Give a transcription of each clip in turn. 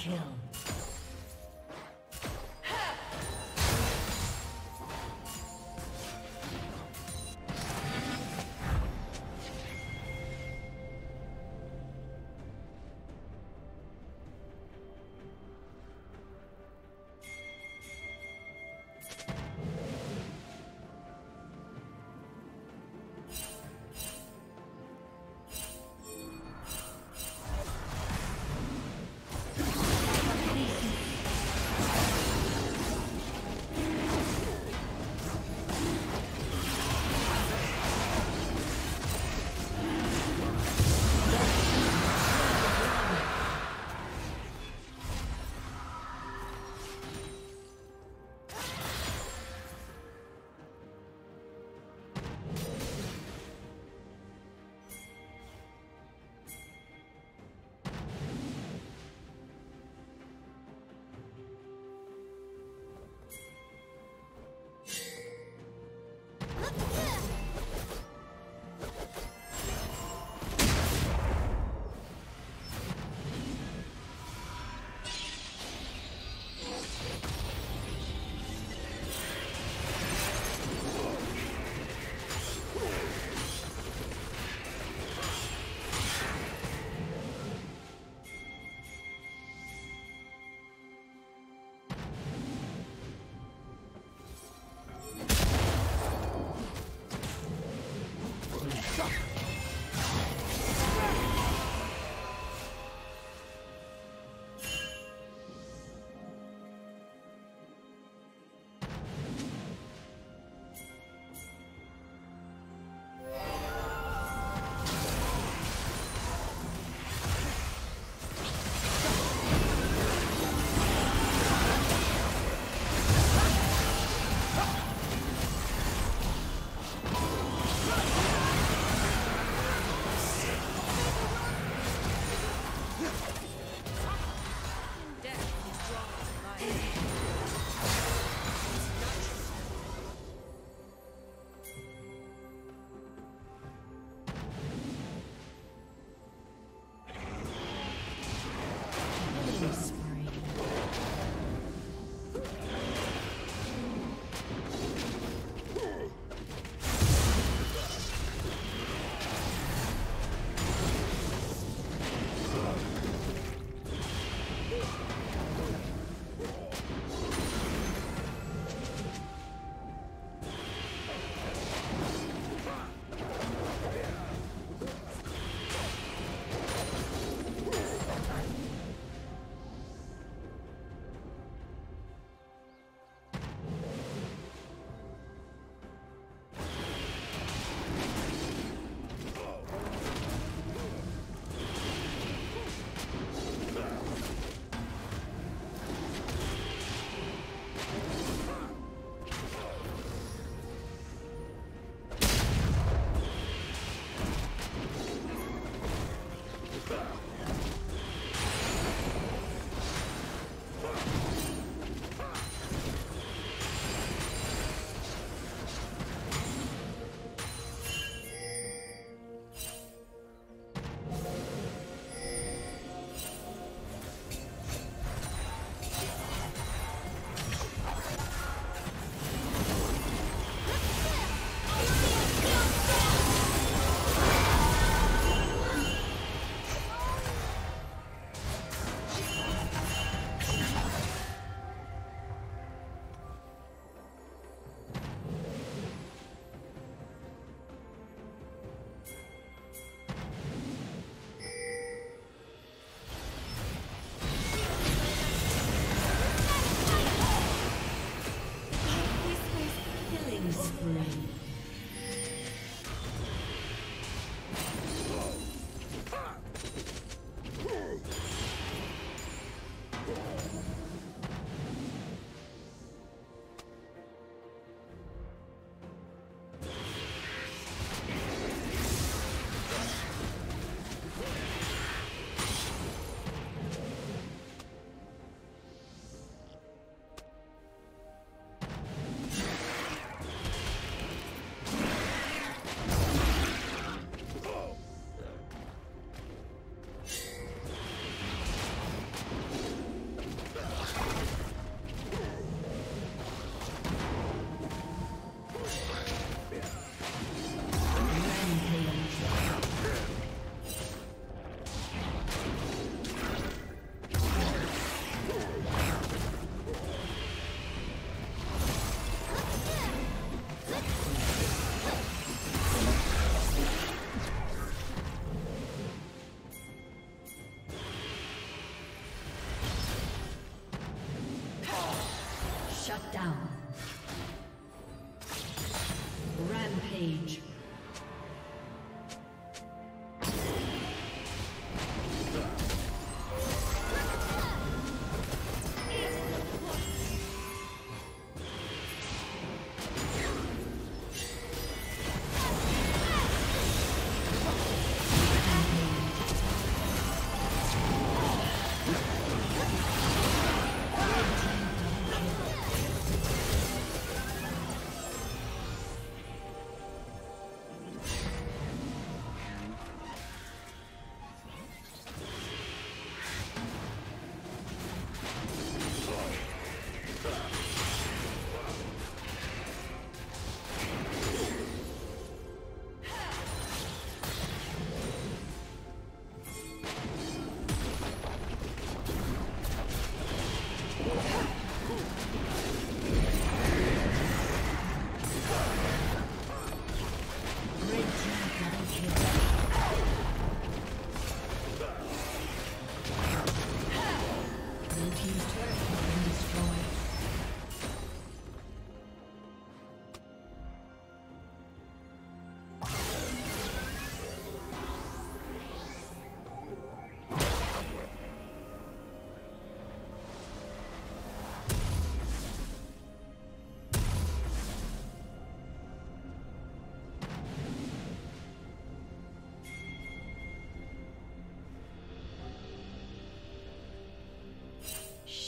Kill.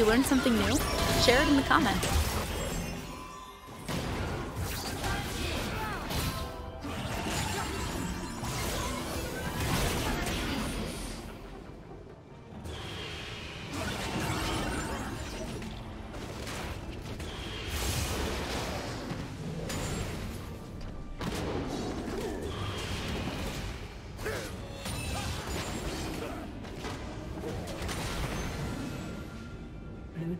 You learn something new? Share it in the comments.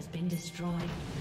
Has been destroyed.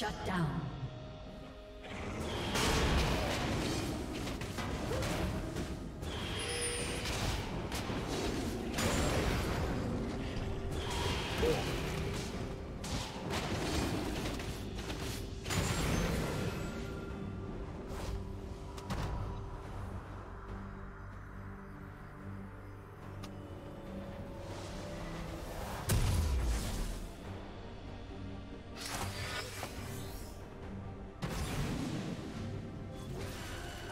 Shut down.